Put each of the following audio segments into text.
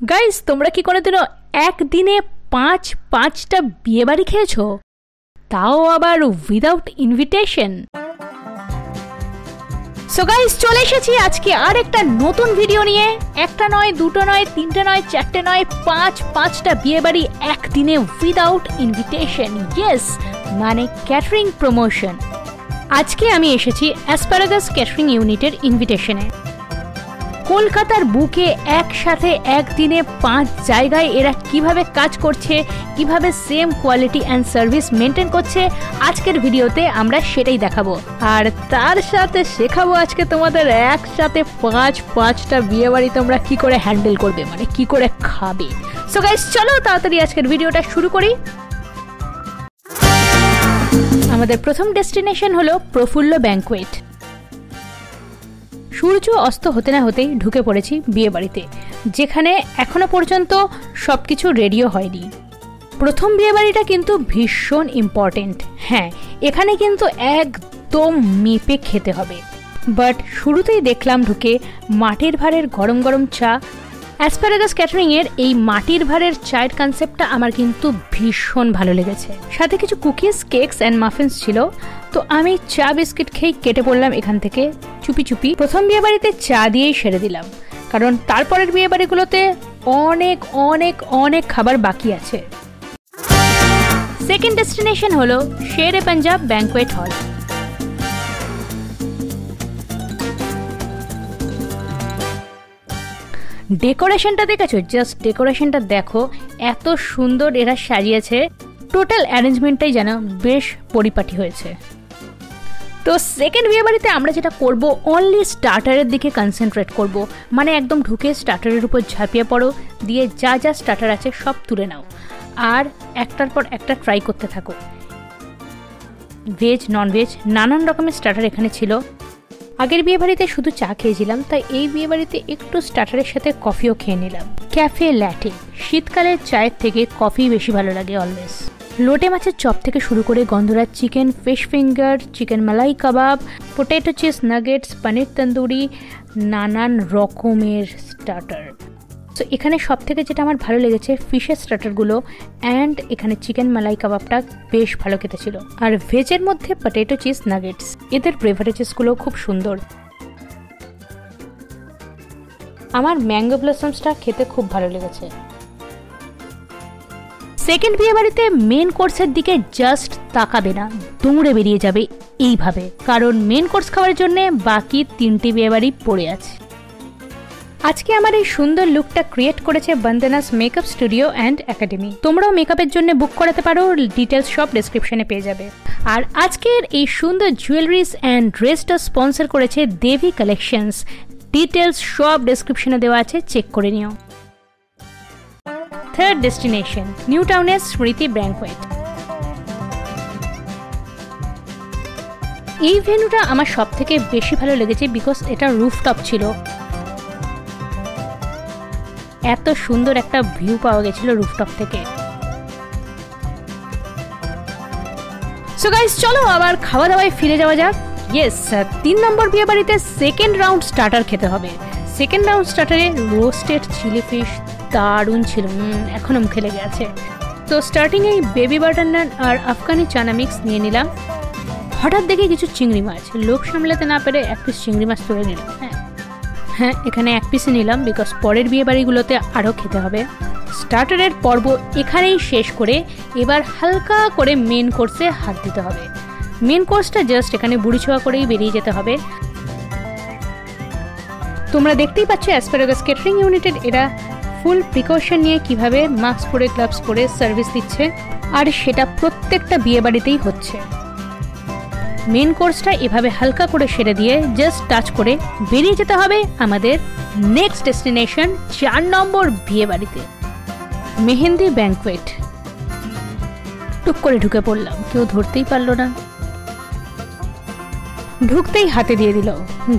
Guys তোমরা কি কোনোদিনও একদিনে পাঁচ, পাঁচটা বিয়েবাড়ি খেয়েছো? তাও আবার উইদাউট ইনভিটেশন সো গাইস চলে এসেছি আজকে আর একটা নতুন ভিডিও নিয়ে। একটা নয়, দুটো নয়, তিনটে নয়, চারটে নয়, পাঁচ, পাঁচটা বিয়েবাড়ি একদিনে উইদাউট ইনভিটেশন ইয়েস মানে ক্যাটারিং প্রমোশন আজকে আমি এসেছি অ্যাসপারাগাস ক্যাটারিং ইউনিটের ইনভিটেশনে কলকাতার বুকে একসাথে একদিনে পাঁচ জায়গায় এরা কীভাবে কাজ করছে, কীভাবে same quality and service maintain করছে, আজকের ভিডিওতে আমরা সেটাই দেখাবো। আর তার সাথে শেখাবো আজকে তোমাদের একসাথে পাঁচ, পাঁচটা বিয়ে বাড়ি তোমরা কি করে হ্যান্ডেল করবে মানে কি করে খাবে। সো গাইস চলো তাড়াতাড়ি আজকের ভিডিওটা শুরু করি। আমাদের প্রথম ডেস্টিনেশন হলো প্রফুল্ল ব্যাঙ্কোয়েট সূর্য অস্ত হতে না হতেই ঢুকে পড়েছি বিয়ে বাড়িতে যেখানে এখনও পর্যন্ত সব কিছু রেডিও হয়নি। প্রথম বিয়ে বাড়িটা কিন্তু ভীষণ ইম্পর্টেন্ট হ্যাঁ এখানে কিন্তু একদম মেপে খেতে হবে। বাট শুরুতেই দেখলাম ঢুকে মাটির ভারের গরম গরম চা। অ্যাসপ্যারাগাস ক্যাটারিংয়ের এই মাটির ভারের চায়ের কনসেপ্টটা আমার কিন্তু ভীষণ ভালো লেগেছে। সাথে কিছু কুকিজ, কেকস অ্যান্ড মাফিন্স ছিল। তো আমি চা বিস্কিট খেয়ে কেটে পড়লাম এখান থেকে, চুপি চুপি। প্রথম বিয়ে বাড়িতে চা দিয়েই সেরে দিলাম, কারণ তারপরের বিয়ে বাড়িগুলোতে অনেক অনেক অনেক খাবার বাকি আছে। সেকেন্ড ডেস্টিনেশন হলো শেরে পাঞ্জাব ব্যাঙ্কোয়েট হল। ডেকোরেশনটা দেখেছ? জাস্ট ডেকোরেশনটা দেখো, এত সুন্দর এরা সাজিয়েছে। টোটাল অ্যারেঞ্জমেন্টটাই যেন বেশ পরিপাটি হয়েছে। তো সেকেন্ড বিয়ে বাড়িতে আমরা যেটা করব অনলি স্টার্টারের দিকে কনসেন্ট্রেট করব। মানে একদম ঢুকে স্টার্টারের উপর ঝাঁপিয়ে পড়ো, দিয়ে যা যা স্টার্টার আছে সব তুলে নাও। আর একটার পর একটা ট্রাই করতে থাকো। ভেজ নন ভেজ নানান রকমের স্টার্টার এখানে ছিল। আগের বিয়ে বাড়িতে শুধু চা খেয়েছিলাম, তাই এই বিয়ে বাড়িতে একটু স্টার্টারের সাথে কফিও খেয়ে নিলাম। ক্যাফে ল্যাটে শীতকালের চায়ের থেকে কফি বেশি ভালো লাগে অলওয়েজ লোটে মাছের চপ থেকে শুরু করে গন্ধরাজ chicken, fish finger, chicken malai kebab, potato cheese nuggets, paneer tandoori, নানান রকমের স্টার্টার। তো এখানে সব থেকে যেটা আমার ভালো লেগেছে, ফিশের স্টার্টারগুলো অ্যান্ড এখানে চিকেন মালাই কাবাবটা বেশ ভালো খেতে ছিল আর ভেজের মধ্যে পটেটো চিজ নাগেটস, এদের ব্রেভারেজেসগুলো খুব সুন্দর। আমার ম্যাঙ্গো ব্লসমসটা খেতে খুব ভালো লেগেছে। সেকেন্ড বিয়ে বাড়িতে মেন কোর্সের দিকে জাস্ট তাকাবে না, দৌড়ে বেরিয়ে যাবে এইভাবে। কারণ মেন কোর্স খাওয়ার জন্য বাকি তিনটি বিয়ে বাড়ি পড়ে আছে। আজকে আমার এই সুন্দর লুকটা ক্রিয়েট করেছে Bandana's makeup studio and academy তোমরাও মেকআপের জন্য বুক করাতে পারো ডিটেলস সব ডিসক্রিপশনে পেয়ে যাবে। আর আজকের এই সুন্দর জুয়েলারিজ অ্যান্ড ড্রেসটা স্পন্সর করেছে দেবী কালেকশনস ডিটেলস সব ডিসক্রিপশনে দেওয়া আছে চেক করে নিও। ডেস্টিনেশন নিউ টাউনের স্মৃতি ব্যাঙ্কোয়েট এই ভেন্যুটা আমার সব থেকে বেশি ভালো লেগেছে বিকজ এটা রুফটপ ছিল। এত সুন্দর একটা ভিউ পাওয়া গেছিল রুফটপ থেকে। সো গাইস চলো আবার খাওয়া দাওয়ায় ফিরে যাওয়া যাক। ইয়েস তিন নম্বর বিয়ে বাড়িতে সেকেন্ড রাউন্ড স্টার্টার খেতে হবে। সেকেন্ড রাউন্ড স্টার্টারে রোস্টেড চিলি ফিশ দারুণ ছিল এখনও মুখে লেগে আছে। তো স্টার্টিং এই বেবি বাটার নান আর আফগানি চানা মিক্স নিয়ে নিলাম। হঠাৎ দেখে কিছু চিংড়ি মাছ লোক সামলাতে না পেরে এক পিস চিংড়ি মাছ তুলে নিলাম হ্যাঁ। হ্যাঁ এখানে এক পিসে নিলাম বিকজ পরের বিয়ে বাড়িগুলোতে আরও খেতে হবে। স্টার্টারের পর্ব এখানেই শেষ করে এবার হালকা করে মেন কোর্সে হাত দিতে হবে। মেন কোর্সটা জাস্ট এখানে বুড়ি ছোঁয়া করেই বেরিয়ে যেতে হবে। তোমরা দেখতেই পাচ্ছ অ্যাসপারাগাস কেটারিং ইউনিটেড এরা ফুল প্রিকশন নিয়ে কীভাবে মাস্ক পরে গ্লাভস পরে সার্ভিস দিচ্ছে, আর সেটা প্রত্যেকটা বিয়ে বাড়িতেই হচ্ছে মেন কোর্সটা এভাবে হালকা করে সেরে দিয়ে জাস্ট টাচ করে বেরিয়ে যেতে হবে আমাদের নেক্সট ডেস্টিনেশন চার নম্বর বিয়ে বাড়িতে মেহেন্দি ব্যাঙ্কোয়েট টুক করে ঢুকে পড়লাম, কেউ ধরতেই পারল না। ঢুকতেই হাতে দিয়ে দিল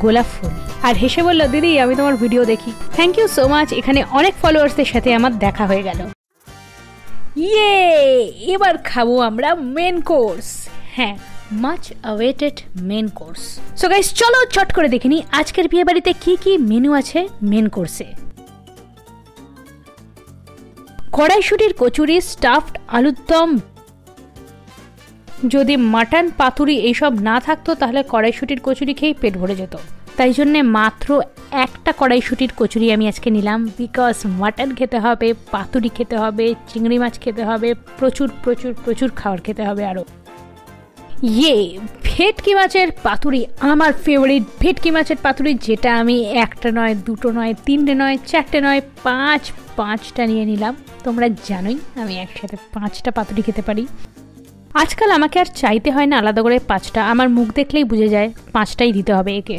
গোলাপ ফুল। আর হেসে বলল, দিদি, আমি তোমার ভিডিও দেখি। থ্যাংক ইউ সো মাচ এখানে অনেক ফলোয়ার্সদের সাথে আমার দেখা হয়ে গেল। ইয়ে এবার খাব আমরা মেন কোর্স হ্যাঁ much awaited main course so guys চলো চট করে দেখে নিই আজকের বিয়ে বাড়িতে কি কি মেনু আছে মেন কোর্সে কড়াইশুটির কচুরি স্টাফড আলুর দম। যদি মাটন পাতুরি এইসব না থাকতো, তাহলে কড়াইশুটির কচুরি খেয়েই পেট ভরে যেত। তাই জন্যে মাত্র একটা কড়াইশুটির কচুরি আমি আজকে নিলাম। বিকজ মাটন খেতে হবে, পাতুরি খেতে হবে, চিংড়ি মাছ খেতে হবে, প্রচুর প্রচুর প্রচুর খাবার খেতে হবে আরও ইয়ে ভেটকি মাছের পাতুরি, আমার ফেভারিট ভেটকি মাছের পাতুরি, যেটা আমি একটা নয়, দুটো নয়, তিনটে নয়, চারটে নয়, পাঁচ, পাঁচটা নিয়ে নিলাম। তোমরা জানোই, আমি একসাথে পাঁচটা পাতুরি খেতে পারি। আজকাল আমাকে আর চাইতে হয় না আলাদা করে পাঁচটা। আমার মুখ দেখলেই বুঝে যায়, পাঁচটাই দিতে হবে একে।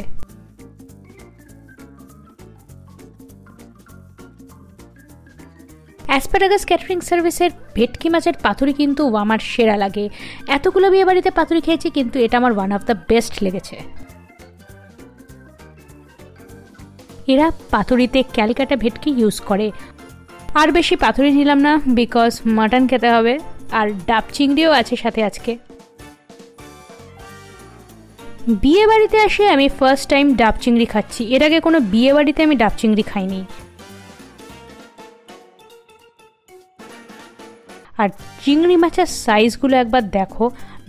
অ্যাসপারাগাস ক্যাটারিং সার্ভিসের ভেটকি মাছের পাতুরি কিন্তু আমার সেরা লাগে। এতগুলো বিয়ে বাড়িতে পাতুরি খেয়েছি কিন্তু এটা আমার ওয়ান অফ দ্য বেস্ট লেগেছে। এরা পাতুরিতে ক্যালিকাটা ভেটকি ইউজ করে। আর বেশি পাতুরি নিলাম না বিকজ মাটন খেতে হবে, আর ডাব চিংড়িও আছে সাথে আজকে। বিয়ে বাড়িতে এসে আমি ফার্স্ট টাইম ডাব চিংড়ি খাচ্ছি। এর আগে কোনো বিয়ে বাড়িতে আমি ডাব চিংড়ি খাইনি। আর চিংড়ি মাছের সাইজগুলো একবার দেখো।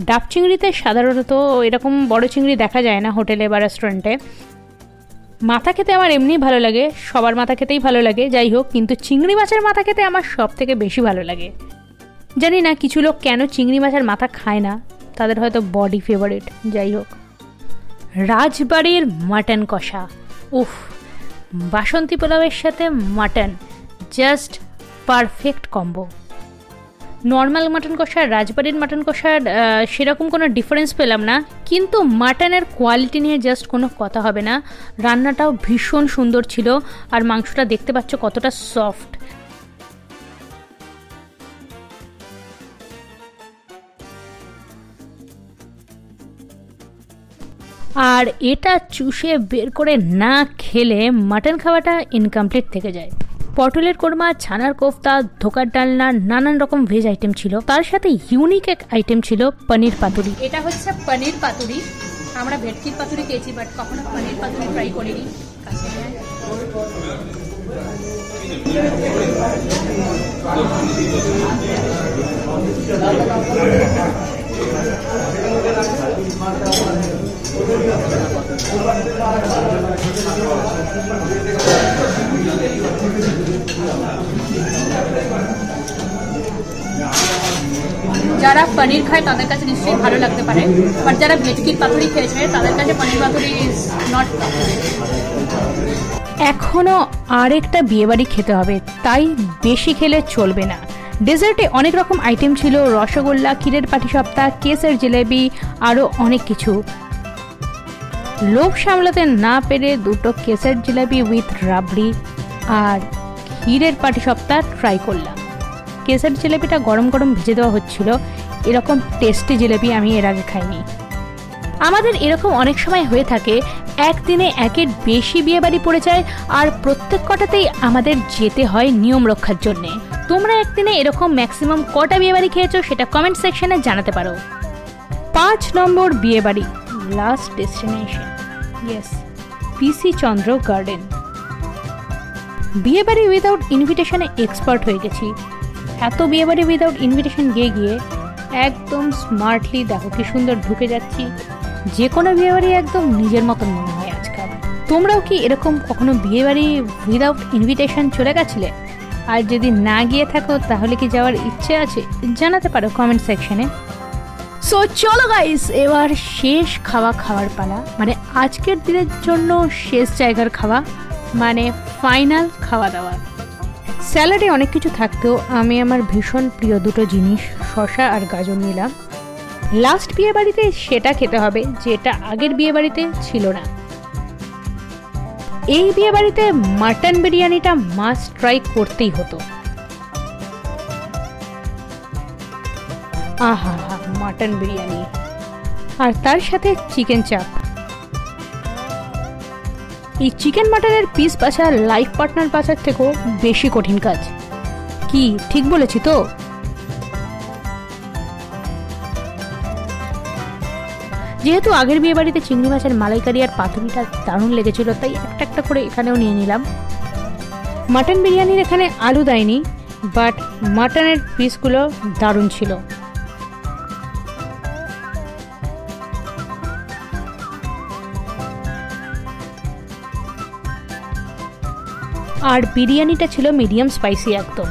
ডাব চিংড়িতে সাধারণত এরকম বড় চিংড়ি দেখা যায় না হোটেলে বা রেস্টুরেন্টে মাথা খেতে আমার এমনি ভালো লাগে, সবার মাথা খেতেই ভালো লাগে, যাই হোক, কিন্তু চিংড়ি মাছের মাথা খেতে আমার সব থেকে বেশি ভালো লাগে। জানি না, কিছু লোক কেন চিংড়ি মাছের মাথা খায় না, তাদের হয়তো বডি ফেভারিট যাই হোক। রাজবাড়ির মাটন কষা, উফ, বাসন্তী পোলাওয়ের সাথে mutton just perfect combo normal mutton কষার, রাজবাড়ির মাটন কষার সেরকম কোনো ডিফারেন্স পেলাম না। কিন্তু মাটনের কোয়ালিটি নিয়ে জাস্ট কোনো কথা হবে না। রান্নাটাও ভীষণ সুন্দর ছিল আর মাংসটা দেখতে পাচ্ছ কতটা সফট আর এটা চুষে বের করে না খেলে মাটন খাওয়াটা ইনকমপ্লিট থেকে যায়। পটলের কোরমা, ছানার কোফতা, ধোকার ডালনা, নানান রকম ভেজ আইটেম ছিল। তার সাথে ইউনিক এক আইটেম ছিল পনির পাতুরি। এটা হচ্ছে পনির পাতুরি। আমরা ভেটকির পাতুরি খেয়েছি বাট কখনো পনির পাতুরি ট্রাই করিনি। যারা পনির খায়, তাদের কাছে নিশ্চয়ই ভালো লাগতে পারে। বাট যারা ভেটকির পাতুরি খেয়েছে তাদের কাছে পনির পাতুরি ইজ নট এখনও আরেকটা বিয়েবাড়ি খেতে হবে, তাই বেশি খেলে চলবে না। ডেজার্টে অনেক রকম আইটেম ছিল, রসগোল্লা, ক্ষীরের পাটিসপ্তাহ কেসের জিলেবি আরও অনেক কিছু। লোভ সামলাতে না পেরে দুটো কেসের জিলাপি উইথ রাবড়ি আর ক্ষীরের পাটি সপ্তাহ ট্রাই করলাম। কেসের জিলেপিটা গরম গরম ভেজে দেওয়া হচ্ছিল। এরকম টেস্টি জিলেপি আমি এর আগে খাইনি। আমাদের এরকম অনেক সময় হয়ে থাকে, একদিনে একের বেশি বিয়ে বাড়ি পড়ে যায় আর প্রত্যেক কটাতেই আমাদের যেতে হয় নিয়ম রক্ষার জন্যে। তোমরা একদিনে এরকম ম্যাক্সিমাম কটা বিয়ে বাড়ি খেয়েছো সেটা কমেন্ট সেকশনে জানাতে পারো। পাঁচ নম্বর বিয়ে বাড়ি last destination yes PC Chandra garden বিয়ে বাড়ি উইদাউট ইনভিটেশনে এক্সপার্ট হয়ে গেছি। এত বিয়ে বাড়ি উইদাউট ইনভিটেশন গিয়ে গিয়ে একদম স্মার্টলি দেখো কি সুন্দর ঢুকে যাচ্ছি। যে কোনো বিয়ে বাড়ি একদম নিজের মতন মনে হয় আজকাল। তোমরাও কি এরকম কখনো বিয়ে বাড়ি উইদাউট ইনভিটেশন চলে গেছিলে? আর যদি না গিয়ে থাকো তাহলে কি যাওয়ার ইচ্ছে আছে? জানাতে পারো কমেন্ট সেকশনে সো চলো গাইস এবার শেষ খাওয়া খাওয়ার পালা। মানে আজকের দিনের জন্য শেষ জায়গার খাওয়া মানে ফাইনাল খাওয়া দাওয়া। স্যালাডে অনেক কিছু থাকতেও আমি আমার ভীষণ প্রিয় দুটো জিনিস শশা আর গাজর নিলাম। লাস্ট বিয়ে বাড়িতে সেটা খেতে হবে, যেটা আগের বিয়ে বাড়িতে ছিল না। এই বিয়ে বাড়িতে মাটন বিরিয়ানিটা মাস্ট ট্রাই করতেই হতো। আহা হা মাটন বিরিয়ানি আর তার সাথে চিকেন চাপ। এই চিকেন মাটনের পিস বাছা লাইফ পার্টনার বাছার থেকেও বেশি কঠিন কাজ। কি, ঠিক বলেছি তো? যেহেতু আগের বিয়ে বাড়িতে চিংড়ি মাছের মালাইকারি আর পাতুরিটা দারুণ লেগেছিল, তাই একটা একটা করে এখানেও নিয়ে নিলাম। মাটন বিরিয়ানির এখানে আলু দেয়নি বাট মাটনের পিসগুলো দারুণ ছিল। আর বিরিয়ানিটা ছিল মিডিয়াম স্পাইসি একদম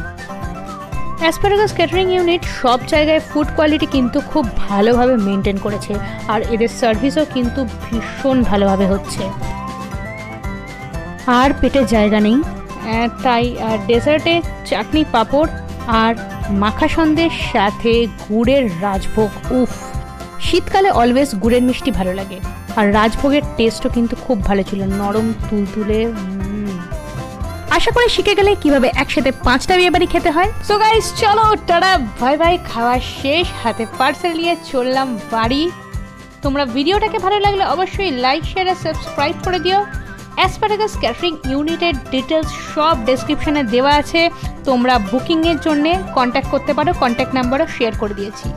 অ্যাসপারাগাস ক্যাটারিং ইউনিট সব জায়গায় ফুড কোয়ালিটি কিন্তু খুব ভালোভাবে মেনটেন করেছে আর এদের সার্ভিসও কিন্তু ভীষণ ভালোভাবে হচ্ছে আর পেটে জায়গা নেই তাই ডেজার্টে চাটনি পাঁপড় আর মাখা সন্দেশ সাথে গুড়ের রাজভোগ, উফ শীতকালে অলওয়েজ গুড়ের মিষ্টি ভালো লাগে, আর রাজভোগের টেস্টও কিন্তু খুব ভালো ছিল, নরম, তুলতুলে। আশা করি শিখে গেলে কীভাবে একসাথে পাঁচটা বিয়ে বাড়ি খেতে হয়? সো গাইস চলো, টাটা ভাই ভাই খাওয়া শেষ, হাতে পার্সেল নিয়ে চললাম বাড়ি। তোমরা ভিডিওটাকে ভালো লাগলে অবশ্যই লাইক শেয়ার আর সাবস্ক্রাইব করে দিও। অ্যাসপারাগাস ক্যাটারিং ইউনিটের ডিটেলস সব ডেসক্রিপশনে দেওয়া আছে। তোমরা বুকিংয়ের জন্য কন্ট্যাক্ট করতে পারো কন্ট্যাক্ট নাম্বারও শেয়ার করে দিয়েছি।